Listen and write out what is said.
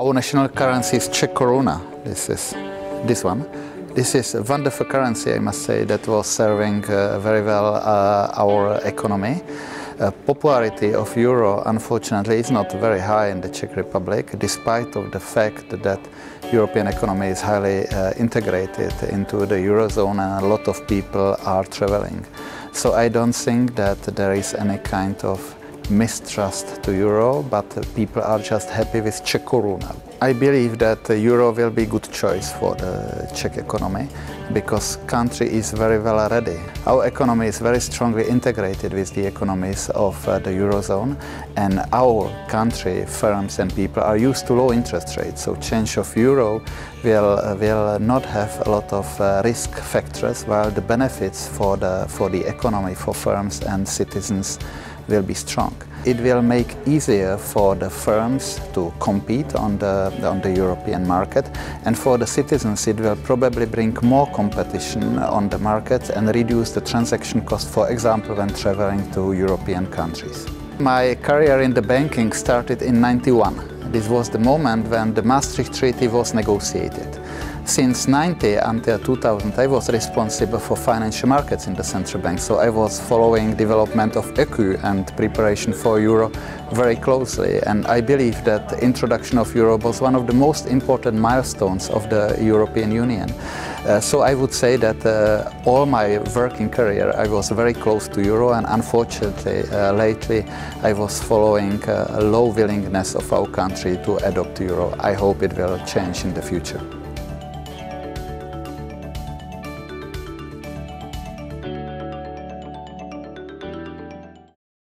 Our national currency is Czech koruna. This is this one. This is a wonderful currency, I must say, that was serving uh, very well uh, our economy. Uh, popularity of euro, unfortunately, is not very high in the Czech Republic, despite of the fact that European economy is highly uh, integrated into the eurozone and a lot of people are traveling. So I don't think that there is any kind of mistrust to euro, but people are just happy with Czech koruna. I believe that euro will be a good choice for the Czech economy because country is very well ready. Our economy is very strongly integrated with the economies of uh, the eurozone and our country, firms and people are used to low interest rates. So change of euro will, uh, will not have a lot of uh, risk factors while the benefits for the, for the economy, for firms and citizens will be strong. It will make easier for the firms to compete on the, on the European market and for the citizens it will probably bring more competition on the market and reduce the transaction cost, for example, when traveling to European countries. My career in the banking started in 91. This was the moment when the Maastricht Treaty was negotiated. Since 90 until 2000, I was responsible for financial markets in the central bank. So I was following development of ECU and preparation for euro very closely. And I believe that the introduction of euro was one of the most important milestones of the European Union. Uh, so I would say that uh, all my working career I was very close to euro and unfortunately uh, lately I was following uh, a low willingness of our country to adopt euro. I hope it will change in the future.